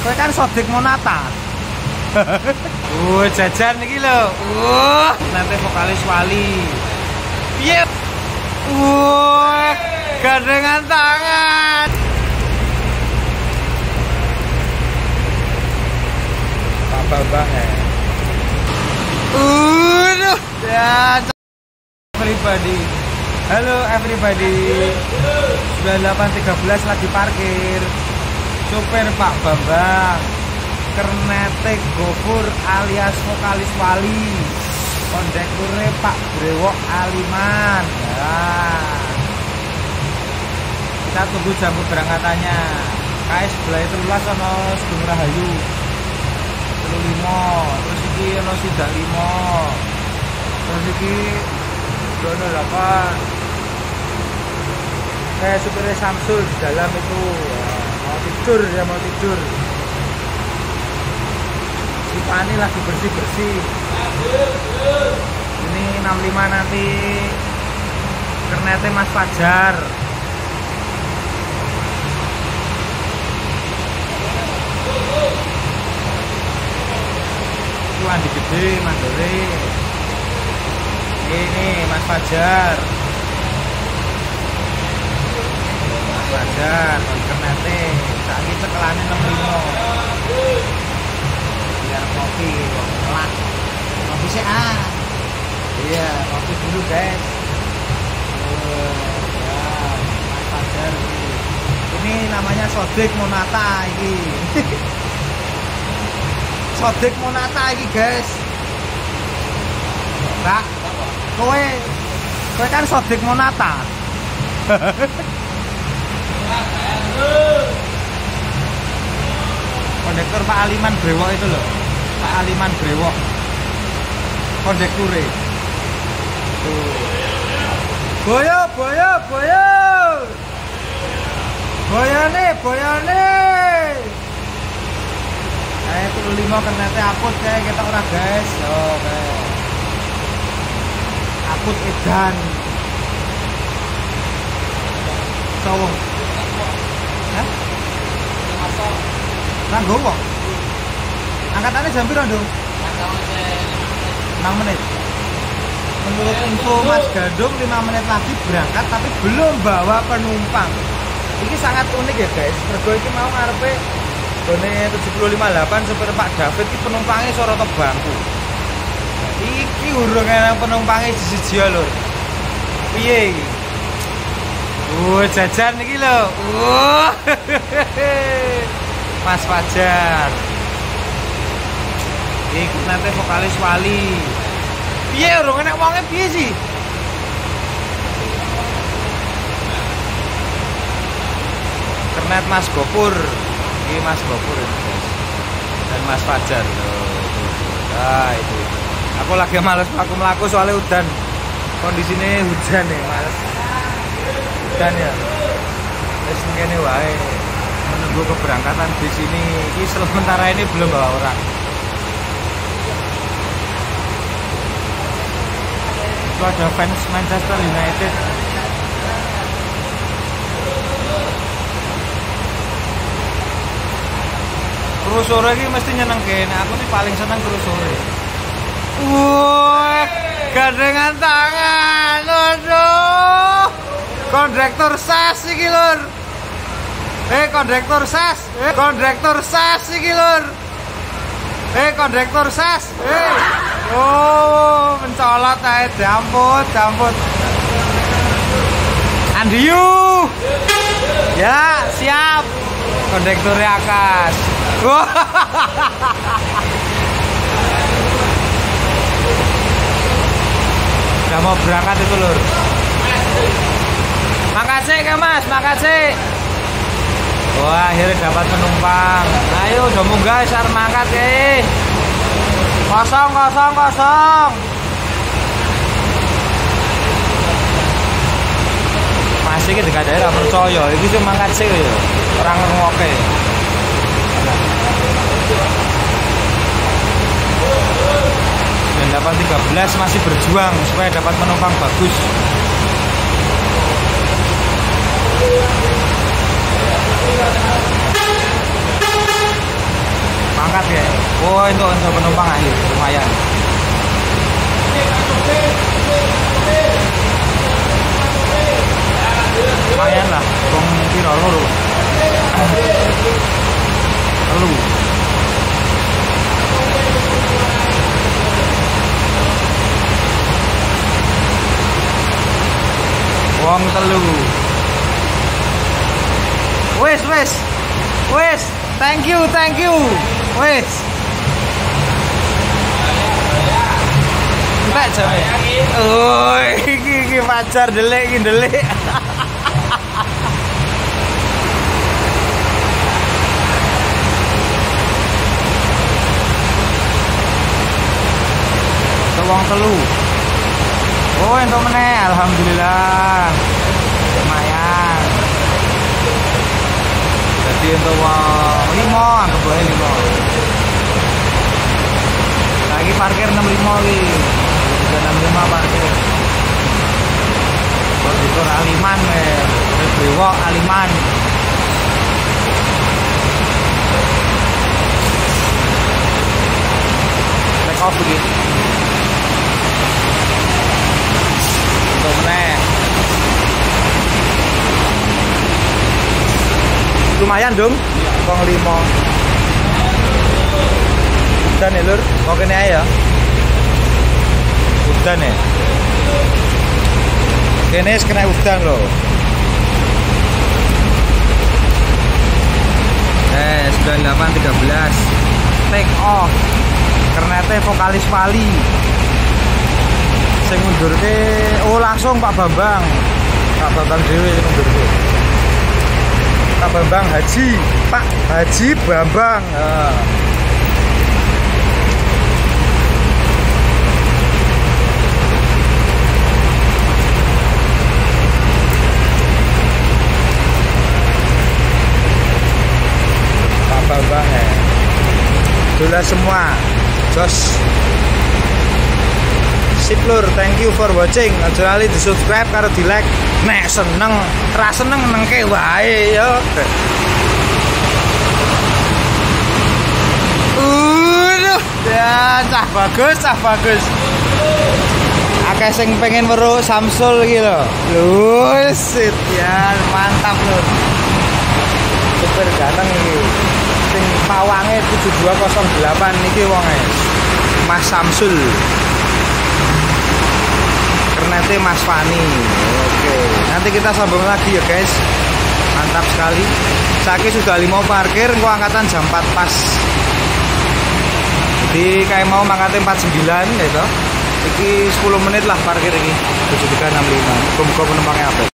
Kowe kan sodik Monata. uh, jajan iki lho. Uh, nanti vokalis Wali. Piye? Uh, gandengan tangan. Bambang ya. Uh, ya everybody. Halo everybody. 9813 lagi parkir. Supir Pak Bambang. Kernete Gofur alias vokalis Wali. Kondekture Pak Brewok Aliman. Ya. Kita tunggu jam keberangkatannya. KS sebelah itu lulas sama Sugeng Rahayu. Telu limo, terus iki ono sidak limo. Terus iki Dono delapan. Eh supirnya Samsul di dalam itu mau tidur ya mau tidur. Si Pani lagi bersih bersih. Ini 65 nanti kernetnya Mas Fajar. Itu Andi Gede, Mandore. Ini Mas Fajar. Mas Fajar, kernete. Saat ini cekelane 65. Biar kopi, kelak. Kopi sih ah. Iya, kopi dulu guys. Oh, ya, Fajar ini. Ini namanya Sodik Monata ini. Sodik Monata ini guys. Mbak, kowe kowe kan Sodik Monata. Kondektur Pak Aliman Brewok itu loh. Pak Aliman Brewok. Kondekture. Tuh. Boyo, boyo, boyo. Boyone, boyone. Saya tuh lima kenete akut kayak kita ora guys. Kayak akut edan. Cowok. Hah? Gowo. Angkatannya jam piro, Ndung? 6 menit. Menurut info Mas Gadung 5 menit lagi berangkat tapi belum bawa penumpang. Ini sangat unik ya guys. Mergo iki mau ngarepe gone 7058 supir Pak David iki penumpangnya Soroto bangku. Iki urung ana penumpangnya siji lho. Piye iki? Uh, jajan iki lho. Uh. Mas Fajar. Iki nanti vokalis Wali. Piye urung enak wonge piye sih? Kernet Mas Gopur. Ini Mas Gopur ini guys. Dan Mas Fajar. Nah, itu. Aku lagi males aku melaku soalnya udan. Kondisinya hujan nih, males. Hudan ya. Terus ini wae menunggu keberangkatan di sini. Ini sementara ini belum bawa orang. Itu ada fans Manchester United Kru sore iki mesti nyenengke. Nek aku sih paling seneng kru sore. Wah, gandengan tangan. Kondektor SAS iki, Lur. Eh, kondektor SAS. Eh, kondektor SAS iki, Lur. Eh, kondektor SAS. Eh. Oh, mencolot ae damput, damput. Andiyu. Ya, siap. Kondektornya Akas. Wah. Udah mau berangkat itu lur. Makasih ya mas, makasih. Wah akhirnya dapat penumpang. Ayo udah munggah sar mangkat ya. Kosong kosong kosong. Masih kita gak daerah percaya, ini cuma mangkat sih ya. Orang ngoke. Dan 813 masih berjuang supaya dapat penumpang bagus. Oh itu untuk penumpang akhir lumayan. Lumayan lah. Wong piro? Loro. Telu. Wong telu wes wes. Wes thank you thank you. Wes. Entek jane oh iki iki pacar delik iki delik. Wong telu. Oh entuk meneh alhamdulillah lumayan wong limo anggap bae limo lagi parkir 65 wi juga 65 parkir Konditor Aliman eh Brewok Aliman Take off begitu untuk meneh lumayan dong kong limo udan ya lur? Kok kene ya? Udan ya? Kene kena udan loh eh 9813 take off. Kernete vokalis Wali. Sing mundurke oh langsung Pak Bambang. Pak Bambang dhewe sing mundurke Pak Bambang Haji Pak Haji Bambang. Nah. Pak Bambang ya Dola semua. Jos sip lur thank you for watching aja lali di subscribe karo di like nek seneng ra seneng nengke wae yo Udah, ya cah bagus, cah bagus. Akeh sing pengen weruh Samsul iki lho. Sit ya, mantap lho. Super ganteng iki. Sing pawange 7208 iki wonge. Mas Samsul nanti Mas Fani. Oke. Nanti kita sambung lagi ya guys. Mantap sekali. Saki sudah lima parkir gua angkatan jam 4 pas. Jadi kayak mau mangkatnya 49 ya toh. Iki 10 menit lah parkir ini 7365 muka penumpangnya apa